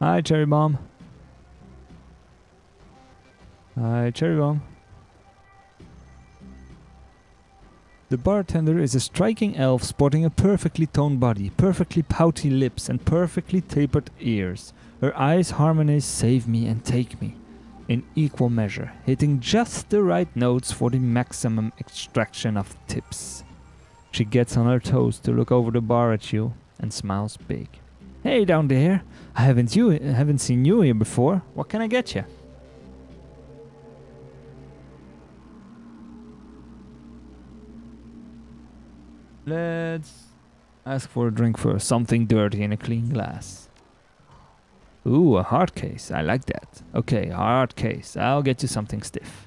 Hi, Cherry Bomb. Hi, Cherry Bomb. The bartender is a striking elf sporting a perfectly toned body, perfectly pouty lips, and perfectly tapered ears. Her eyes harmonize save me and take me in equal measure, hitting just the right notes for the maximum extraction of tips. She gets on her toes to look over the bar at you and smiles big. Hey down there, I haven't you haven't seen you here before. What can I get you? Let's ask for a drink first. Something dirty in a clean glass. Ooh, a hard case. I like that. Okay, hard case. I'll get you something stiff.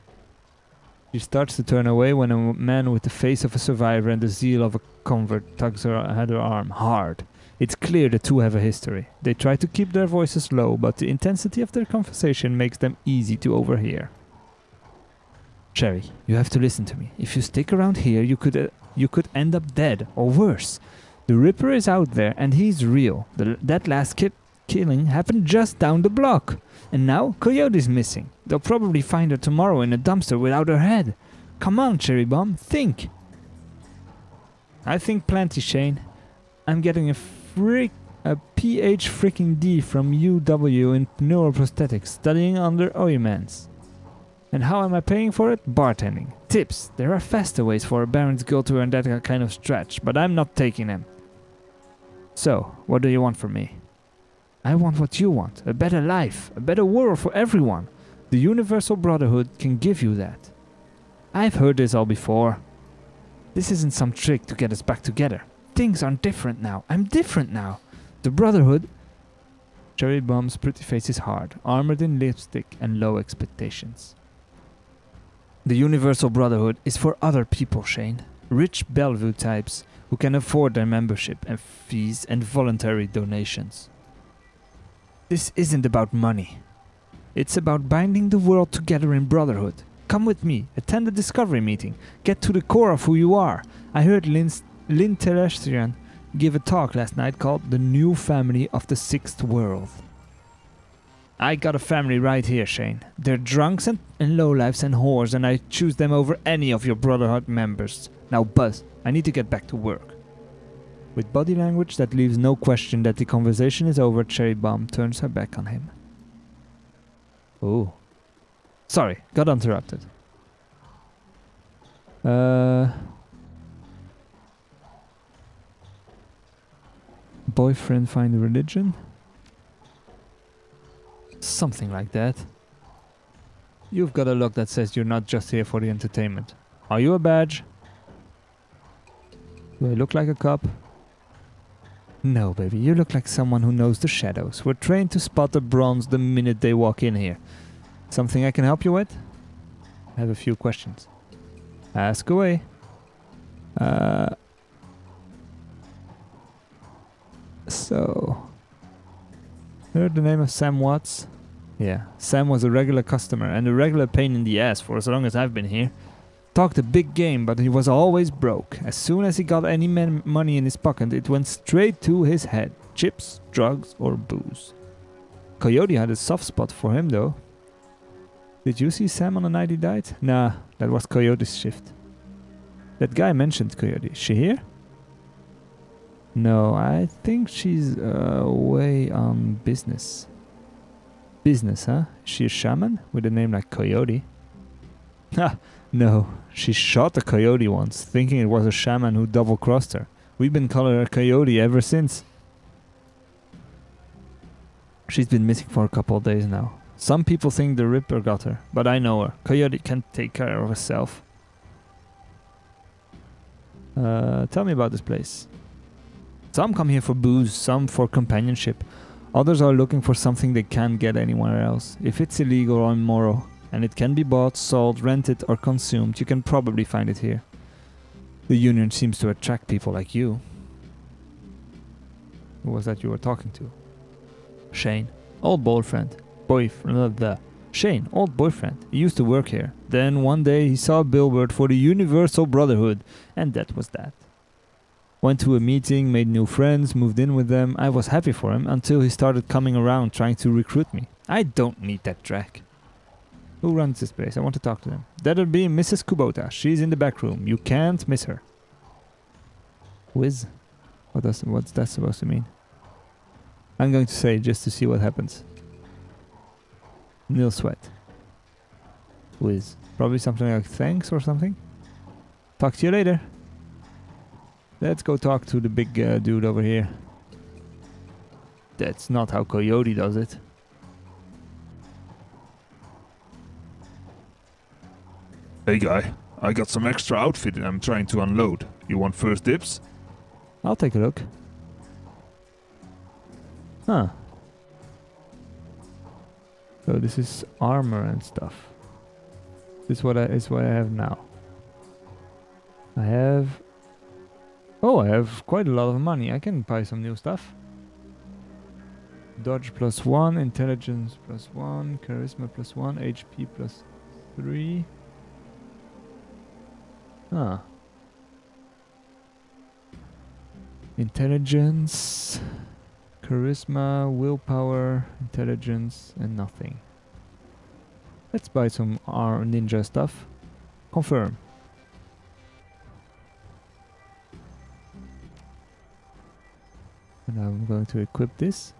She starts to turn away when a man with the face of a survivor and the zeal of a convert tugs her at her arm hard. It's clear the two have a history. They try to keep their voices low, but the intensity of their conversation makes them easy to overhear. Cherry, you have to listen to me. If you stick around here, you could uh, you could end up dead or worse. The Ripper is out there and he's real. The, that last kid killing happened just down the block. And now Coyote's missing. They'll probably find her tomorrow in a dumpster without her head. Come on, Cherry Bomb, think. I think plenty, Shane. I'm getting a a PH freaking D from UW in neuroprosthetics, studying under Oymans. And how am I paying for it? Bartending. Tips. There are faster ways for a Barrens girl to earn that kind of stretch, but I'm not taking them. So, what do you want from me? I want what you want a better life, a better world for everyone. The Universal Brotherhood can give you that. I've heard this all before. This isn't some trick to get us back together. Things are different now. I'm different now. The Brotherhood. Cherry Bomb's pretty face is hard, armored in lipstick and low expectations. The Universal Brotherhood is for other people, Shane. Rich Bellevue types who can afford their membership and fees and voluntary donations. This isn't about money. It's about binding the world together in brotherhood. Come with me, attend the discovery meeting, get to the core of who you are. I heard Lynn, Lynn Terrestrian gave a talk last night called The New Family of the Sixth World. I got a family right here, Shane. They're drunks and, and lowlifes and whores, and I choose them over any of your Brotherhood members. Now, Buzz, I need to get back to work. With body language that leaves no question that the conversation is over, Cherry Bomb turns her back on him. Oh. Sorry, got interrupted. Uh. Boyfriend find religion? Something like that. You've got a look that says you're not just here for the entertainment. Are you a badge? Do I look like a cop? No, baby, you look like someone who knows the shadows. We're trained to spot the bronze the minute they walk in here. Something I can help you with? I have a few questions. Ask away. Uh, so, heard the name of Sam Watts? Yeah, Sam was a regular customer and a regular pain in the ass for as long as I've been here. Talked a big game, but he was always broke. As soon as he got any money in his pocket, it went straight to his head chips, drugs, or booze. Coyote had a soft spot for him, though. Did you see Sam on the night he died? Nah, that was Coyote's shift. That guy mentioned Coyote. She here? No, I think she's uh, away on business. Business, huh? She a shaman with a name like Coyote? Ha! No, she shot a coyote once, thinking it was a shaman who double crossed her. We've been calling her Coyote ever since. She's been missing for a couple of days now. Some people think the Ripper got her, but I know her. Coyote can take care of herself. Uh, tell me about this place. Some come here for booze, some for companionship. Others are looking for something they can't get anywhere else. If it's illegal or immoral, and it can be bought, sold, rented, or consumed, you can probably find it here. The Union seems to attract people like you. Who was that you were talking to? Shane, old boyfriend. Boyfriend, the Shane, old boyfriend. He used to work here. Then one day he saw a billboard for the Universal Brotherhood, and that was that. Went to a meeting, made new friends, moved in with them. I was happy for him until he started coming around trying to recruit me. I don't need that track. Who runs this place? I want to talk to them. That'll be Mrs. Kubota. She's in the back room. You can't miss her. Whiz? What does what's that supposed to mean? I'm going to say just to see what happens. Nil sweat. Whiz. Probably something like thanks or something. Talk to you later. Let's go talk to the big uh, dude over here. That's not how Coyote does it. Hey guy, I got some extra outfit and I'm trying to unload. You want first dibs? I'll take a look. Huh. So this is armor and stuff. This is what I is what I have now. I have Oh, I have quite a lot of money. I can buy some new stuff. Dodge plus one, intelligence plus one, charisma plus one, HP plus three. Huh. Intelligence, charisma, willpower, intelligence, and nothing. Let's buy some our ninja stuff. Confirm. And I'm going to equip this.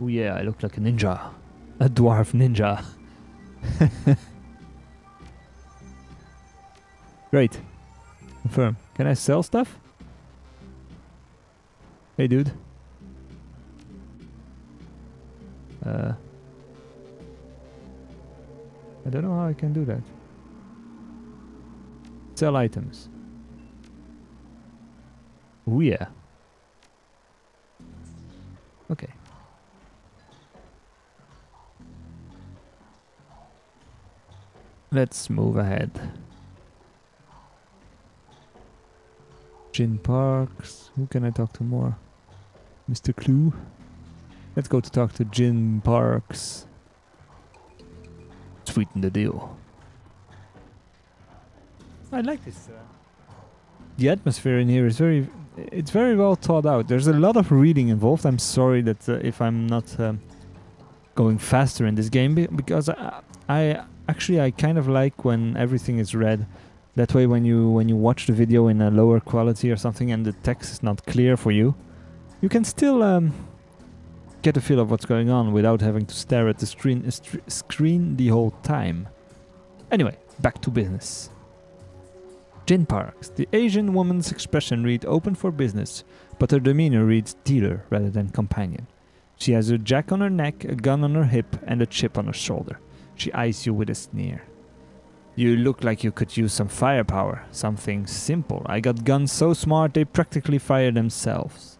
Oh yeah, I look like a ninja. A dwarf ninja. Great. Confirm. Can I sell stuff? Hey dude. Uh, I don't know how I can do that. Sell items. Oh yeah. Okay. Let's move ahead. Jin Parks. Who can I talk to more? Mr. Clue. Let's go to talk to Jin Parks. Sweeten the deal. I like this. Uh, the atmosphere in here is very. It's very well thought out. There's a lot of reading involved. I'm sorry that uh, if I'm not um, going faster in this game be- because I, I actually I kind of like when everything is read. That way, when you when you watch the video in a lower quality or something and the text is not clear for you, you can still um, get a feel of what's going on without having to stare at the screen uh, screen the whole time. Anyway, back to business. Jin Parks. The Asian woman's expression reads open for business, but her demeanor reads dealer rather than companion. She has a jack on her neck, a gun on her hip, and a chip on her shoulder. She eyes you with a sneer. You look like you could use some firepower, something simple. I got guns so smart they practically fire themselves.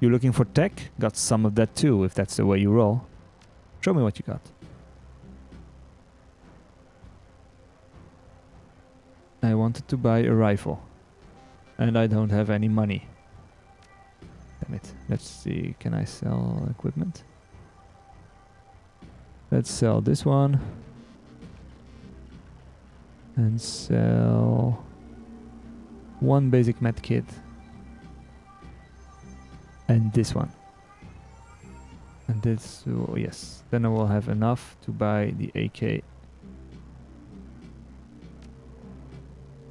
You looking for tech? Got some of that too, if that's the way you roll. Show me what you got. I wanted to buy a rifle. And I don't have any money. Damn it. Let's see, can I sell equipment? Let's sell this one. And sell one basic med kit. And this one. And this, oh yes. Then I will have enough to buy the AK.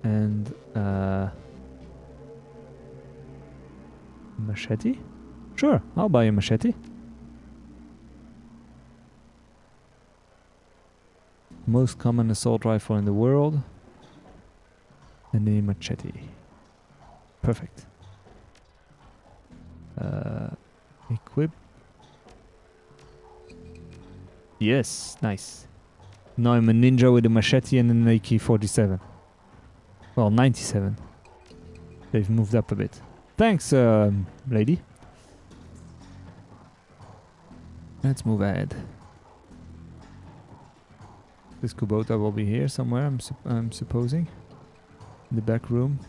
And uh, machete? Sure, I'll buy a machete. Most common assault rifle in the world. And a machete. Perfect. Uh, equip. Yes, nice. Now I'm a ninja with a machete and an AK-47. Well, 97. They've moved up a bit. Thanks, um, lady. Let's move ahead. This Kubota will be here somewhere, I'm, sup I'm supposing. In the back room.